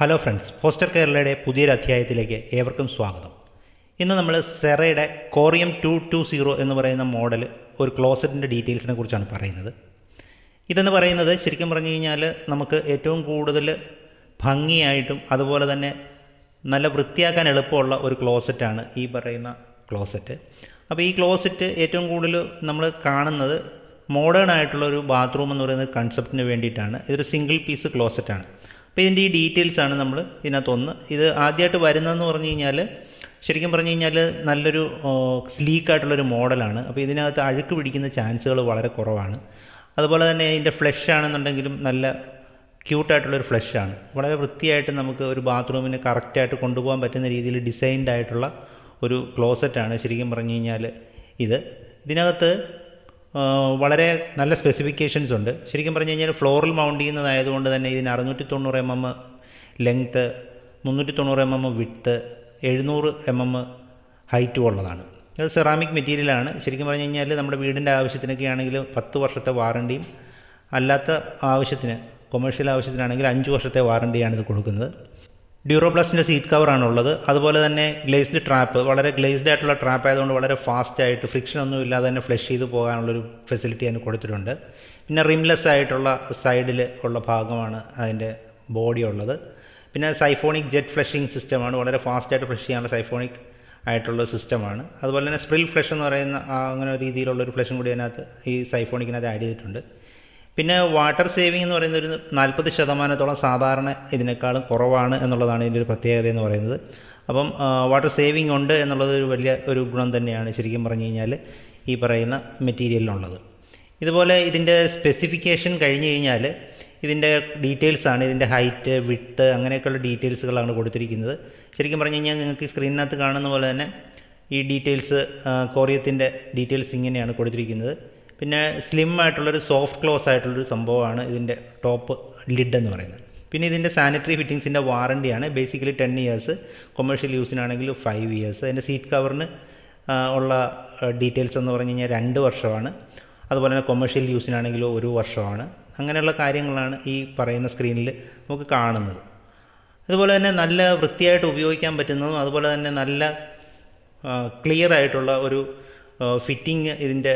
Hello friends poster കേരളയുടെ പുതിയൊരു അധ്യായത്തിലേക്ക് ഏവർക്കും സ്വാഗതം. ഇന്ന് നമ്മൾ സെറയുടെ കോറിയം ടു ടു സീറോ എന്ന് പറയുന്ന മോഡൽ ഒരു ക്ലോസറ്റിന്റെ ഡീറ്റെയിൽസിനെ കുറിച്ചാണ് പറയുന്നത്. ഇതെന്ന് പറയുന്നത് ശരിക്കും പറഞ്ഞു കഴിഞ്ഞാൽ നമുക്ക് ഏറ്റവും കൂടുതൽ ഭംഗിയായിട്ടും അതുപോലെ തന്നെ നല്ല വൃത്തിയാക്കാൻ എളുപ്പമുള്ള ഒരു ക്ലോസറ്റാണ് ഈ പറയുന്ന ക്ലോസറ്റ് അപ്പോൾ ഈ ക്ലോസറ്റ് ഏറ്റവും കൂടുതൽ നമ്മൾ കാണുന്നത് മോഡേൺ ആയിട്ടുള്ള ഒരു ബാത്റൂം എന്ന് പറയുന്ന കൺസെപ്റ്റിന് വേണ്ടിയിട്ടാണ്. ഇതൊരു സിംഗിൾ പീസ് ക്ലോസറ്റാണ് അപ്പോൾ ഇതിന്റെ ഈ ഡീറ്റെയിൽസാണ് നമ്മൾ ഇതിനകത്തൊന്ന് ഇത് ആദ്യമായിട്ട് വരുന്നതെന്ന് പറഞ്ഞു കഴിഞ്ഞാൽ ശരിക്കും പറഞ്ഞു കഴിഞ്ഞാൽ നല്ലൊരു സ്ലീക്കായിട്ടുള്ളൊരു മോഡലാണ്. അപ്പോൾ ഇതിനകത്ത് അഴുക്ക് പിടിക്കുന്ന ചാൻസുകൾ വളരെ കുറവാണ്. അതുപോലെ തന്നെ ഇതിന്റെ ഫ്ലഷ് ആണെന്നുണ്ടെങ്കിലും നല്ല ക്യൂട്ടായിട്ടുള്ളൊരു ആണ്. വളരെ വൃത്തിയായിട്ട് നമുക്ക് ഒരു ബാത്റൂമിന് കറക്റ്റായിട്ട് കൊണ്ടുപോകാൻ പറ്റുന്ന രീതിയിൽ ഡിസൈൻഡ് ആയിട്ടുള്ള ഒരു ക്ലോസറ്റാണ് ശരിക്കും പറഞ്ഞു കഴിഞ്ഞാൽ ഇത്. ഇതിനകത്ത് വളരെ നല്ല സ്പെസിഫിക്കേഷൻസ് ഉണ്ട്. ശരിക്കും പറഞ്ഞു കഴിഞ്ഞാൽ ഫ്ലോറിൽ മൗണ്ട് ചെയ്യുന്നതായതുകൊണ്ട് തന്നെ ഇതിന് അറുന്നൂറ്റി തൊണ്ണൂറ് എം എം ലെങ്ത്ത് മുന്നൂറ്റി തൊണ്ണൂറ് എം എം വിട്ത്ത് എഴുന്നൂറ് എം എം ഹൈറ്റും ഉള്ളതാണ്. അത് സെറാമിക് മെറ്റീരിയലാണ് ശരിക്കും പറഞ്ഞു കഴിഞ്ഞാൽ നമ്മുടെ വീടിന്റെ ആവശ്യത്തിനൊക്കെ ആണെങ്കിൽ പത്ത് വർഷത്തെ വാറണ്ടിയും അല്ലാത്ത ആവശ്യത്തിന് കൊമേഴ്ഷ്യൽ ആവശ്യത്തിനാണെങ്കിൽ അഞ്ച് വർഷത്തെ വാറണ്ടിയാണ് ഇത് കൊടുക്കുന്നത്. ഡ്യൂറോപ്ലസിന്റെ സീറ്റ് കവറാണുള്ളത്. അതുപോലെ തന്നെ ഗ്ലേസ്ഡ് ട്രാപ്പ് വളരെ ഗ്ലേസ്ഡ് ആയിട്ടുള്ള ട്രാപ്പ് ആയതുകൊണ്ട് വളരെ ഫാസ്റ്റ് ആയിട്ട് ഫ്രിക്ഷൻ ഒന്നും ഇല്ലാതെ തന്നെ ഫ്ലഷ് ചെയ്ത് പോകാനുള്ളൊരു ഫെസിലിറ്റി അതിന് കൊടുത്തിട്ടുണ്ട്. പിന്നെ റിംലെസ് ആയിട്ടുള്ള സൈഡിൽ ഉള്ള ഭാഗമാണ് അതിന്റെ ബോഡി ഉള്ളത്. പിന്നെ സൈഫോണിക് ജെറ്റ് ഫ്ലഷിംഗ് സിസ്റ്റമാണ്. വളരെ ഫാസ്റ്റായിട്ട് ഫ്ലഷ് ചെയ്യാനുള്ള സൈഫോണിക് ആയിട്ടുള്ള സിസ്റ്റമാണ്. അതുപോലെ തന്നെ സ്പ്രിൽ ഫ്ലഷ് എന്ന് പറയുന്ന അങ്ങനെ രീതിയിലുള്ള ഒരു ഫ്ലഷും കൂടി അതിനകത്ത് ഈ സൈഫോണിക്കിനകത്ത് ആഡ് ചെയ്തിട്ടുണ്ട്. പിന്നെ വാട്ടർ സേവിങ് എന്ന് പറയുന്ന ഒരു നാൽപ്പത് ശതമാനത്തോളം സാധാരണ ഇതിനേക്കാളും കുറവാണ് എന്നുള്ളതാണ് ഇതിന്റെ ഒരു പ്രത്യേകത എന്ന് പറയുന്നത്. അപ്പം വാട്ടർ സേവിങ് ഉണ്ട് എന്നുള്ളത് ഒരു വലിയ ഒരു ഗുണം തന്നെയാണ് ശരിക്കും പറഞ്ഞു കഴിഞ്ഞാൽ ഈ പറയുന്ന മെറ്റീരിയലിനുള്ളത്. ഇതുപോലെ ഇതിന്റെ സ്പെസിഫിക്കേഷൻ കഴിഞ്ഞ് കഴിഞ്ഞാൽ ഇതിന്റെ ഡീറ്റെയിൽസാണ് ഇതിന്റെ ഹൈറ്റ് വിട്ത്ത് അങ്ങനെയൊക്കെയുള്ള ഡീറ്റെയിൽസുകളാണ് കൊടുത്തിരിക്കുന്നത്. ശരിക്കും പറഞ്ഞു കഴിഞ്ഞാൽ നിങ്ങൾക്ക് സ്ക്രീനിനകത്ത് കാണുന്ന പോലെ തന്നെ ഈ ഡീറ്റെയിൽസ് കോറിയത്തിന്റെ ഡീറ്റെയിൽസ് ഇങ്ങനെയാണ് കൊടുത്തിരിക്കുന്നത്. പിന്നെ സ്ലിം ആയിട്ടുള്ളൊരു സോഫ്റ്റ് ക്ലോസ് ആയിട്ടുള്ളൊരു സംഭവമാണ് ഇതിന്റെ ടോപ്പ് ലിഡ് എന്ന് പറയുന്നത്. പിന്നെ ഇതിന്റെ സാനിറ്ററി ഫിറ്റിങ്സിന്റെ വാറണ്ടിയാണ് ബേസിക്കലി ടെൻ ഇയേഴ്സ് കൊമേഴ്ഷ്യൽ യൂസിനാണെങ്കിൽ ഫൈവ് ഇയേഴ്സ് അതിന്റെ സീറ്റ് കവറിന് ഉള്ള ഡീറ്റെയിൽസ് എന്ന് പറഞ്ഞു കഴിഞ്ഞാൽ രണ്ട് വർഷമാണ്. അതുപോലെ തന്നെ കൊമേഴ്ഷ്യൽ യൂസിനാണെങ്കിലും ഒരു വർഷമാണ്. അങ്ങനെയുള്ള കാര്യങ്ങളാണ് ഈ പറയുന്ന സ്ക്രീനിൽ നമുക്ക് കാണുന്നത്. അതുപോലെ തന്നെ നല്ല വൃത്തിയായിട്ട് ഉപയോഗിക്കാൻ പറ്റുന്നതും അതുപോലെ തന്നെ നല്ല ക്ലിയർ ആയിട്ടുള്ള ഒരു ഫിറ്റിങ് ഇതിന്റെ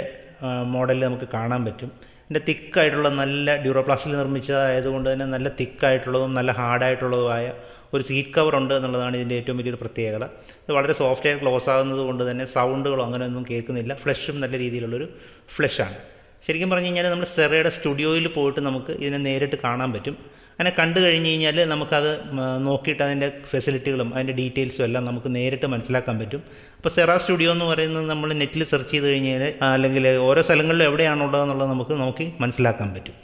മോഡലിൽ നമുക്ക് കാണാൻ പറ്റും. ഇതിന്റെ തിക്കായിട്ടുള്ള നല്ല ഡ്യൂറോപ്ലാസ്റ്റിൽ നിർമ്മിച്ചതായതുകൊണ്ട് തന്നെ നല്ല തിക്കായിട്ടുള്ളതും നല്ല ഹാർഡായിട്ടുള്ളതുമായ ഒരു സീറ്റ് കവർ ഉണ്ട് എന്നുള്ളതാണ് ഇതിന്റെ ഏറ്റവും വലിയൊരു പ്രത്യേകത. ഇത് വളരെ സോഫ്റ്റ് സോഫ്റ്റായി ക്ലോസ് ആകുന്നത് കൊണ്ട് തന്നെ സൗണ്ടുകളോ അങ്ങനെയൊന്നും കേൾക്കുന്നില്ല. ഫ്ലഷും നല്ല രീതിയിലുള്ളൊരു ഫ്ലഷാണ്. ശരിക്കും പറഞ്ഞു കഴിഞ്ഞാൽ നമ്മൾ സെറയുടെ സ്റ്റുഡിയോയിൽ പോയിട്ട് നമുക്ക് ഇതിനെ നേരിട്ട് കാണാൻ പറ്റും. അങ്ങനെ കണ്ടു കഴിഞ്ഞ് കഴിഞ്ഞാൽ നമുക്കത് നോക്കിയിട്ട് അതിന്റെ ഫെസിലിറ്റികളും അതിന്റെ ഡീറ്റെയിൽസും എല്ലാം നമുക്ക് നേരിട്ട് മനസ്സിലാക്കാൻ പറ്റും. അപ്പോൾ സെറ സ്റ്റുഡിയോ എന്ന് പറയുന്നത് നമ്മൾ നെറ്റിൽ സെർച്ച് ചെയ്ത് കഴിഞ്ഞാൽ അല്ലെങ്കിൽ ഓരോ സ്ഥലങ്ങളിലും എവിടെയാണുള്ളതെന്നുള്ളത് നമുക്ക് നോക്കി മനസ്സിലാക്കാൻ പറ്റും.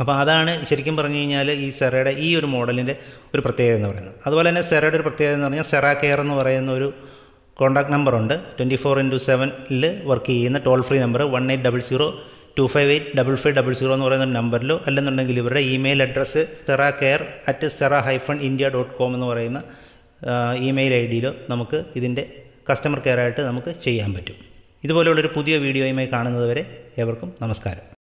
അപ്പോൾ അതാണ് ശരിക്കും പറഞ്ഞു കഴിഞ്ഞാൽ ഈ സെറയുടെ ഈ ഒരു മോഡലിന്റെ ഒരു പ്രത്യേകത എന്ന് പറയുന്നത്. അതുപോലെ തന്നെ സെറയുടെ ഒരു പ്രത്യേകത എന്ന് പറഞ്ഞാൽ സെറ കെയർ എന്ന് പറയുന്ന ഒരു കോൺടാക്ട് നമ്പറുണ്ട് ട്വന്റി ഫോർ ഇന്റു സെവനിൽ വർക്ക് ചെയ്യുന്ന toll free number one eight double zero two five eight double five double zero എന്ന് പറയുന്ന നമ്പറിലോ അല്ലെന്നുണ്ടെങ്കിൽ ഇവരുടെ email address Cera care at Cera hyphen India dot com എന്ന് പറയുന്ന ഇമെയിൽ ഐ ഡിയിലോ നമുക്ക് ഇതിന്റെ കസ്റ്റമർ കെയർ ആയിട്ട് നമുക്ക് ചെയ്യാൻ പറ്റും. ഇതുപോലെയുള്ളൊരു പുതിയ വീഡിയോയുമായി കാണുന്നതുവരെ ഏവർക്കും നമസ്കാരം.